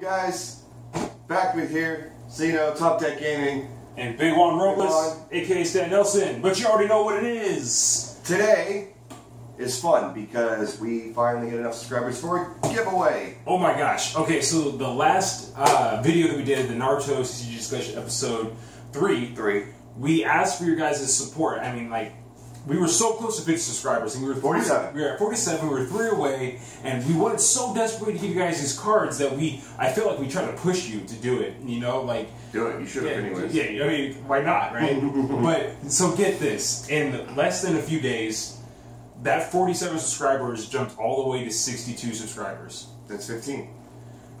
Guys, back with here, Zeno, Top Deck Gaming. And Big Juan Robles, aka Stan Nelson. But you already know what it is. Today is fun because we finally get enough subscribers for a giveaway. Oh my gosh. Okay, so the last uh, video that we did, the Naruto CCG discussion episode 3, Three. we asked for your guys' support. I mean, like, we were so close to 50 subscribers, and we were 47. We were at 47. We were three away, and we wanted so desperately to give you guys these cards that we. I feel like we tried to push you to do it. You know, like Do it. You should yeah, have anyways. yeah. I mean, why not, right? but so get this: in less than a few days, that 47 subscribers jumped all the way to 62 subscribers. That's 15.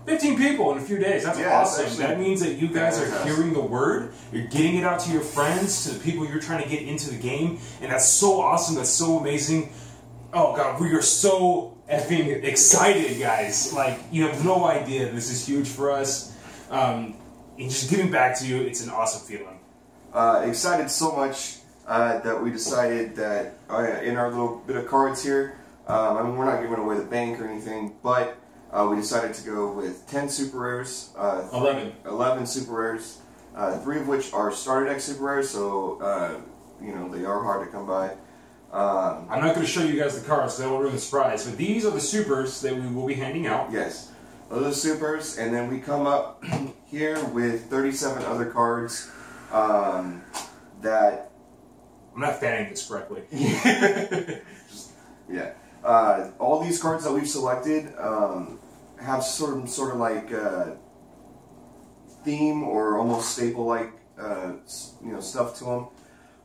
15 people in a few days. That's Yeah, awesome. that means that you guys are hearing the word. You're getting it out to your friends, to the people you're trying to get into the game, and that's so awesome. That's so amazing. Oh god, we are so effing excited, guys. Like you have no idea. This is huge for us. Um, and just giving back to you, it's an awesome feeling. Uh, excited so much uh, that we decided that uh, in our little bit of cards here, um, I mean, we're not giving away the bank or anything, but uh, we decided to go with 10 super rares. Uh, three- 11. 11 super rares, uh, three of which are starter deck super rares, so, uh, you know, they are hard to come by. Um, I'm not going to show you guys the cards, that will ruin the surprise. But these are the supers that we will be handing out. yes, those are the supers, and then we come up here with 37 other cards um, that I'm not fanning this correctly. Yeah. Uh, all these cards that we've selected um, have sort of, sort of like uh, theme or almost staple like uh, you know stuff to them.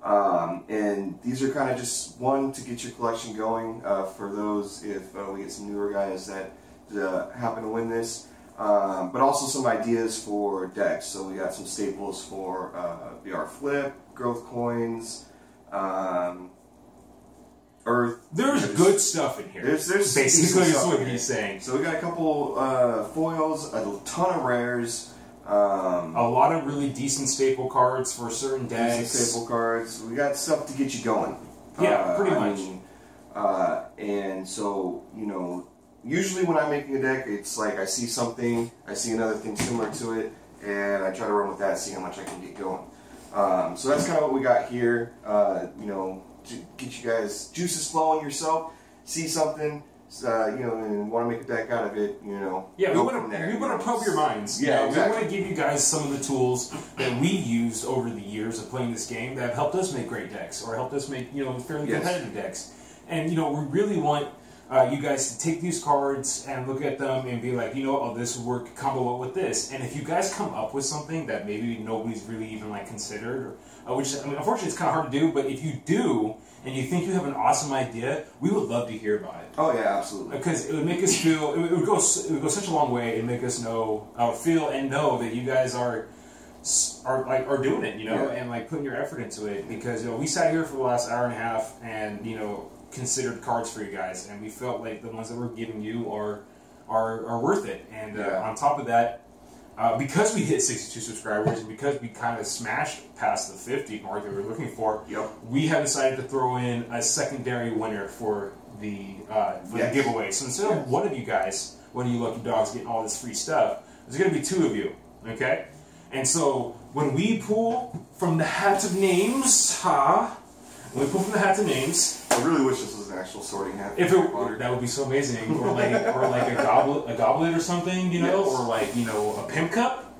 Um, and these are kind of just one to get your collection going uh, for those if uh, we get some newer guys that uh, happen to win this. Um, but also some ideas for decks. So we got some staples for uh, VR Flip, Growth Coins, um, Earth. There's good stuff in here. There's, there's Basically, is what he's saying. So we got a couple uh, foils, a ton of rares, um, A lot of really decent staple cards for certain decent decks. staple cards. We got stuff to get you going. Yeah, Uh, pretty I much. mean, uh, and so you know, usually when I'm making a deck, it's like I see something, I see another thing similar to it, and I try to run with that, see how much I can get going. Um, so that's kind of what we got here. Uh, you know, to get you guys juices flowing yourself. See something, uh, you know, and want to make a deck out of it. You know, Yeah, we want to we want to probe your minds. you Yeah, know? exactly. We want to give you guys some of the tools that we've used over the years of playing this game that have helped us make great decks or helped us make you know fairly Yes. competitive decks. And you know, we really want uh, you guys to take these cards and look at them and be like, you know, oh, this would work combo well with this. And if you guys come up with something that maybe nobody's really even like considered, or uh, which I mean, unfortunately, it's kind of hard to do. But if you do, and you think you have an awesome idea, we would love to hear about it Oh yeah, absolutely. because it would make us feel it would, go it would go such a long way and make us know uh, feel and know that you guys are are like are doing it you know Yeah. and like putting your effort into it because you know we sat here for the last hour and a half and you know considered cards for you guys and we felt like the ones that we're giving you are are, are worth it and uh, Yeah. on top of that uh, because we hit 62 subscribers and because we kind of smashed past the 50 mark that we were looking for Yep. we have decided to throw in a secondary winner for the uh, for Yes. the giveaway. So instead Yes. of one of you guys, one of you lucky dogs, getting all this free stuff, there's going to be two of you. Okay, and so when we pull from the hat of names, ha, when we pull from the hat of names, I really wish this was an actual sorting hat. if it were, that would be so amazing, or like or like a goblet, a goblet or something, you know, Yes. or like you know a pimp cup.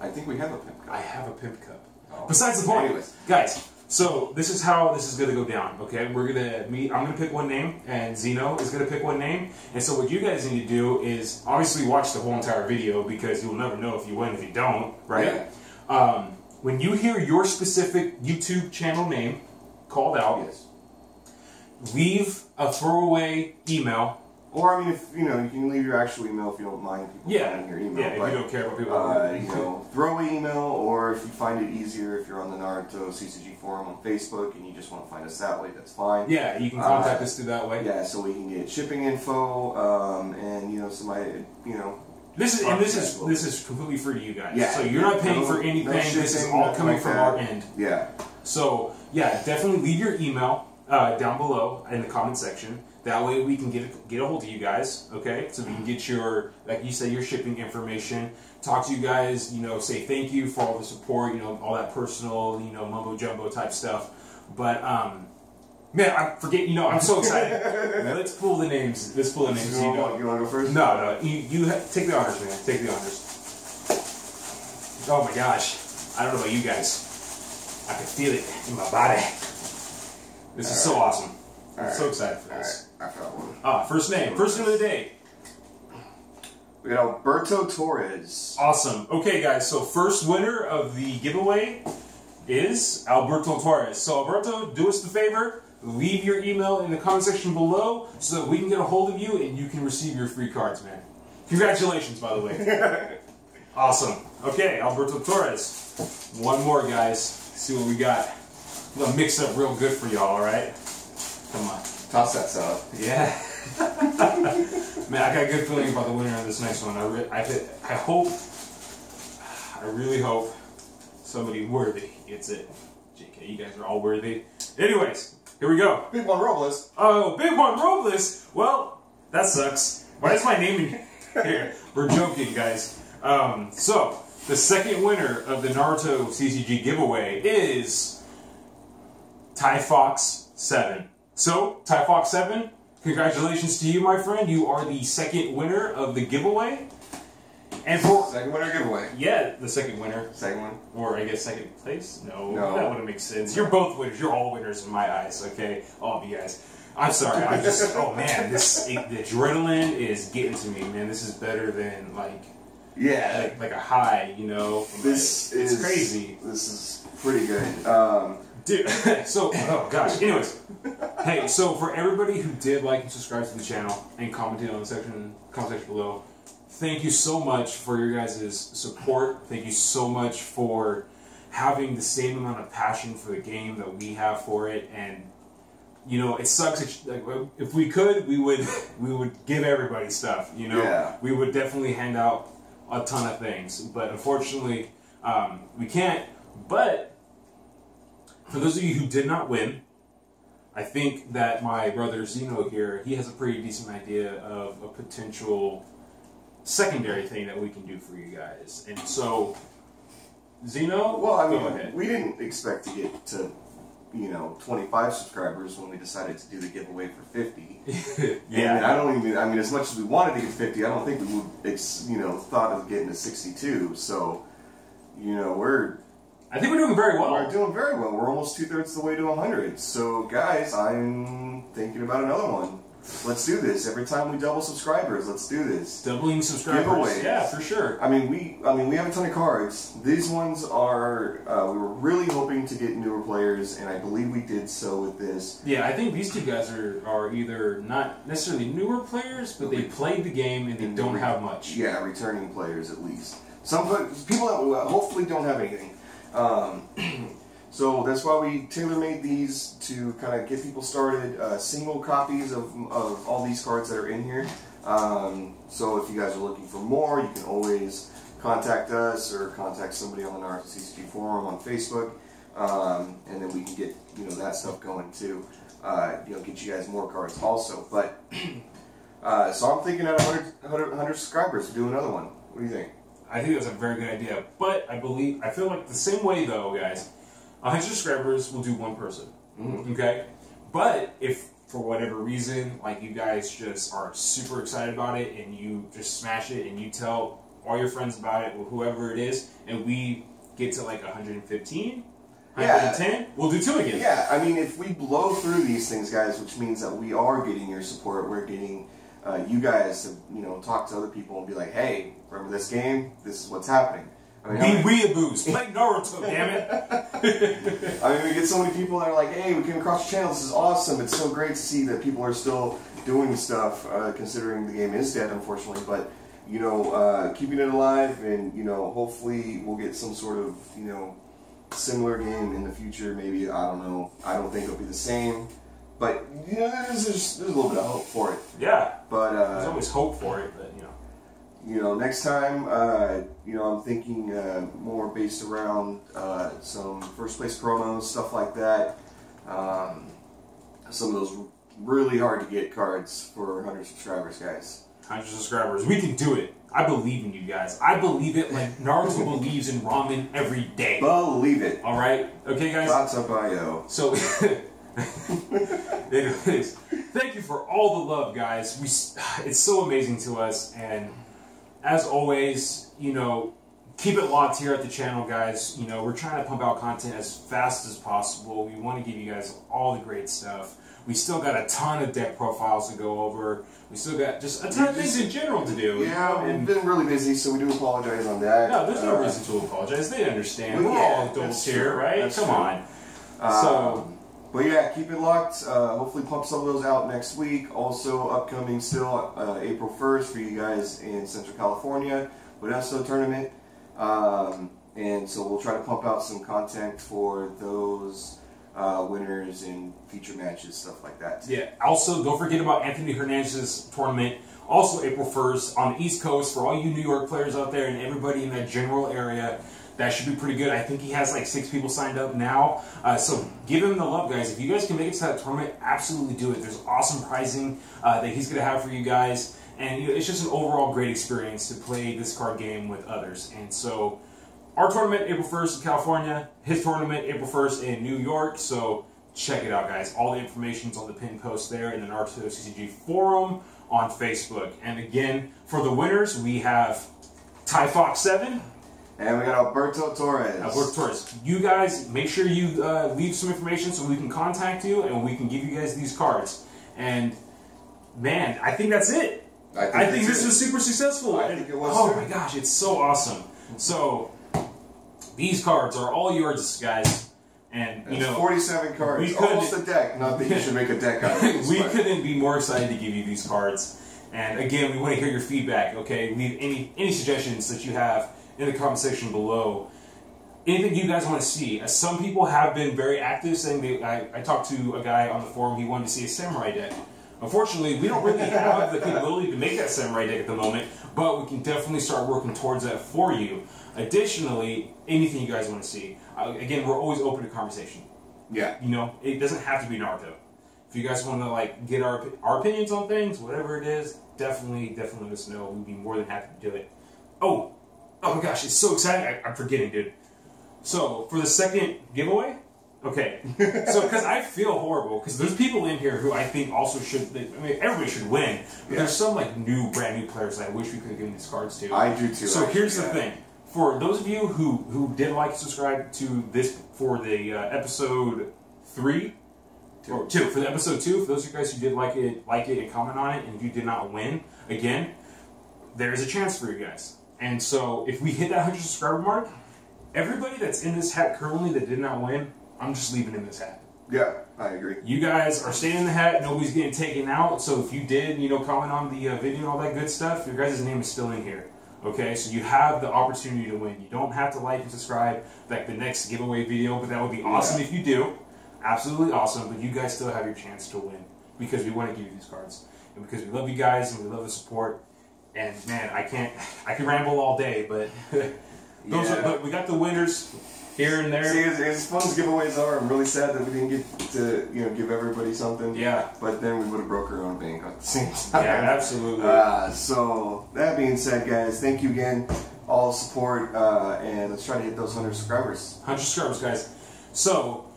I think we have a pimp. Cup. I have a pimp cup. Oh. Besides the point, Anyways. guys. So this is how this is gonna go down. Okay, we're gonna meet. I'm gonna pick one name, and Zeno is gonna pick one name. And so what you guys need to do is obviously watch the whole entire video because you'll never know if you win if you don't, right? Yeah. Um, when you hear your specific YouTube channel name called out, Yes. leave a throwaway email. Or I mean, if you know, you can leave your actual email if you don't mind people Yeah, finding your email. yeah. If you don't care about people, uh, you know, throw an email, or if you find it easier, if you're on the Naruto CCG forum on Facebook and you just want to find us that way, that's fine. yeah, you can contact Uh, us through that way. Yeah, so we can get shipping info, um, and you know, somebody, you know, This is and this is this is completely free to you guys. Yeah. So you're not paying No- for no anything. this is all coming like from that. our end. yeah, So yeah, definitely leave your email uh, down below in the comment section. That way we can get get a hold of you guys, okay? So we can get your, like you said, your shipping information. Talk to you guys, you know, say thank you for all the support, you know, all that personal, you know, mumbo jumbo type stuff. But um, man, I forget, you know, I'm so excited. Let's pull the names. Let's pull the names. You know. you want to go first? No, no, you, you ha- take the honors, man. Take the honors. Oh my gosh, I don't know about you guys. I can feel it in my body. This is so awesome. I'm All so excited for All right, this. I found one. Ah, first name, first name of the day. We got Alberto Torres. Awesome. Okay, guys. So first winner of the giveaway is Alberto Torres. So Alberto, do us the favor. Leave your email in the comment section below so that we can get a hold of you and you can receive your free cards, man. Congratulations, by the way. awesome. Okay, Alberto Torres. One more, guys. See what we got. I'm gonna mix up real good for y'all. All right. Come on. Toss that salad. Yeah. Man, I got a good feeling about the winner of this next one. I, I, I hope, I really hope somebody worthy gets it. JK, you guys are all worthy. Anyways, here we go. Big Juan, Robles. Oh, Big Juan Robles. Well, that sucks. Why is my name in here? We're joking, guys. Um, so, the second winner of the Naruto CCG giveaway is Ty Fox 7. So, Ty Fox 7, congratulations to you, my friend. You are the second winner of the giveaway. And for, Second winner giveaway. yeah, the second winner. Second one. Or I guess second place? No, No. that wouldn't make sense. You're both winners. You're all winners in my eyes. Okay, all of you guys. I'm sorry. I just oh man, this it, the adrenaline is getting to me, man. This is better than like Yeah. like, like a high, you know. This Like, is it's crazy, This is pretty good. Um, dude. so oh gosh. Anyways, hey, so for everybody who did like and subscribe to the channel and commented on the section comment section below, thank you so much for your guys' support. Thank you so much for having the same amount of passion for the game that we have for it and you know it sucks if, like, if we could we would we would give everybody stuff you know Yeah. we would definitely hand out a ton of things but unfortunately um, we can't but for those of you who did not win I think that my brother Zeno here, he has a pretty decent idea of a potential secondary thing that we can do for you guys. And so, Zeno, well, I go mean, ahead. we didn't expect to get to, you know, 25 subscribers when we decided to do the giveaway for 50. yeah, And I don't even. I mean, as much as we wanted to get 50, I don't think we would, ex, you know, thought of getting to 62. So, you know, we're I think we're doing very well. we're doing very well. We're almost two thirds the way to 100. So, guys, I'm thinking about another one. Let's do this. Every time we double subscribers, let's do this. Doubling subscribers, Giveaways. yeah, for sure. I mean, we I mean we have a ton of cards. These ones are uh, we were really hoping to get newer players, and I believe we did so with this. Yeah, I think these two guys are, are either not necessarily newer players, but they played the game and they don't have much. Yeah, returning players at least. Some people that uh, hopefully don't have anything. Um, so that's why we tailor made these to kind of get people started. Uh, single copies of, of all these cards that are in here. Um, so if you guys are looking for more, you can always contact us or contact somebody on the Naruto CCG forum on Facebook, um, and then we can get you know that stuff going too. Uh, you know, get you guys more cards also. But uh, so I'm thinking at 100, 100, 100 subscribers, do another one. What do you think? I think that's a very good idea. But I believe I feel like the same way though, guys. 100 subscribers will do one person. Mhm. Okay? But if for whatever reason, like you guys just are super excited about it and you just smash it and you tell all your friends about it or whoever it is, and we get to like 115, Yeah. 110, we'll do two again. Yeah, I mean, if we blow through these things, guys, which means that we are getting your support, we're getting uh, you guys to you know talk to other people and be like, hey, remember this game? This is what's happening. I mean, many- weeaboos. Play Naruto, damn it. I mean, we get so many people that are like, "Hey, we came across your channel. This is awesome. It's so great to see that people are still doing stuff, uh, considering the game is dead, unfortunately. But you know, uh, keeping it alive, and you know, hopefully, we'll get some sort of you know similar game in the future. Maybe I don't know. I don't think it'll be the same, but you know, there's there's, there's a little bit of hope for it. Yeah. But There's uh, always hope for it, but you know. next time, uh, you know, I'm thinking uh, more based around uh, some first place promos, stuff like that. Um, some of those really hard to get cards for 100 subscribers, guys. 100 subscribers. We can do it. I believe in you guys. I believe it like Naruto believes in ramen every day. Believe it. All right? Okay, guys? Thoughts up IO. So, anyways, thank you for all the love, guys. We, it's so amazing to us, and as always, you know, keep it locked here at the channel, guys. You know, we're trying to pump out content as fast as possible. We want to give you guys all the great stuff. We still got a ton of deck profiles to go over. We still got just a ton of things in general to do. Yeah, we've been really busy, so we do apologize on that. no, there's no Uh, reason to apologize. They understand. We're yeah, all adults here, right? That's Come true. on. Um, So- but yeah, keep it locked. Uh, hopefully, pump some of those out next week. Also, upcoming still uh, April 1st for you guys in Central California, Modesto tournament. Um, and so we'll try to pump out some content for those uh, winners and feature matches, stuff like that. Yeah. Also, don't forget about Anthony Hernandez's tournament. Also, April 1st on the East Coast for all you New York players out there and everybody in that general area. That should be pretty good. I think he has like six people signed up now. Uh, so give him the love, guys. If you guys can make it to that tournament, absolutely do it. There's awesome pricing uh, that he's going to have for you guys. And you know, it's just an overall great experience to play this card game with others. And so our tournament April 1st in California, his tournament April 1st in New York. So check it out, guys. All the information's on the pin post there in the Naruto CCG forum on Facebook. And again, for the winners, we have Ty Fox 7, And we got Alberto Torres. Alberto Torres. You guys, make sure you uh, leave some information so we can contact you and we can give you guys these cards. And man, I think that's it. I think, that's this it. was super successful. I think it was, Oh too. my gosh, it's so awesome. So these cards are all yours, guys. And you know, 47 cards. we Almost a deck. Not that you should make a deck out of this. we but- couldn't be more excited to give you these cards. And again, we want to hear your feedback. Okay, leave any any suggestions that you have in the comment section below. Anything you guys want to see. Uh, some people have been very active, saying they. I, I talked to a guy on the forum. He wanted to see a samurai deck. Unfortunately, we don't really have the capability to make that samurai deck at the moment, but we can definitely start working towards that for you. Additionally, anything you guys want to see. Uh, again, we're always open to conversation. Yeah. You know, it doesn't have to be Naruto. If you guys want to like get our our opinions on things, whatever it is, definitely definitely let us know. We'd be more than happy to do it. Oh, oh my gosh, it's so exciting! I, I'm forgetting, dude. So for the second giveaway, okay. so because I feel horrible because there's people in here who I think also should. I mean, everybody should win. But Yeah. there's some like new, brand new players that I wish we could have given these cards to. I do too. So actually, here's the thing: for those of you who who did like and subscribe to this for the uh, episode three or two for the episode two, for those of you guys who did like it, like it, and comment on it, and you did not win, again, there is a chance for you guys. And so if we hit that hundred subscriber mark, everybody that's in this hat currently that did not win, I'm just leaving in this hat. Yeah, I agree. You guys are staying in the hat. Nobody's getting taken out. So if you did, you know, comment on the uh, video and all that good stuff, your guys' name is still in here. Okay, so you have the opportunity to win. You don't have to like and subscribe like the next giveaway video, but that would be awesome Yeah. if you do. Absolutely awesome. But you guys still have your chance to win because we want to give you these cards and because we love you guys and we love the support. And man, I can't, I can ramble all day, but those Yeah. are, but we got the winners here and there. See, as, as fun as giveaways are, I'm really sad that we didn't get to you know give everybody something. Yeah. But then we would have broke our own bank at the same time. Yeah, absolutely. Uh, so that being said, guys, thank you again, all support, uh, and let's try to hit those hundred subscribers. 100 subscribers, guys. So,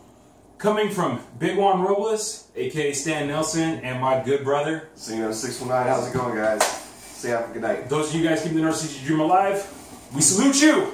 coming from Big Juan Robles, aka Stan Nelson, and my good brother, So you know, six one nine. How's it going, guys? Say have a good night. those of you guys keeping the Narcissistic Dream alive, we salute you!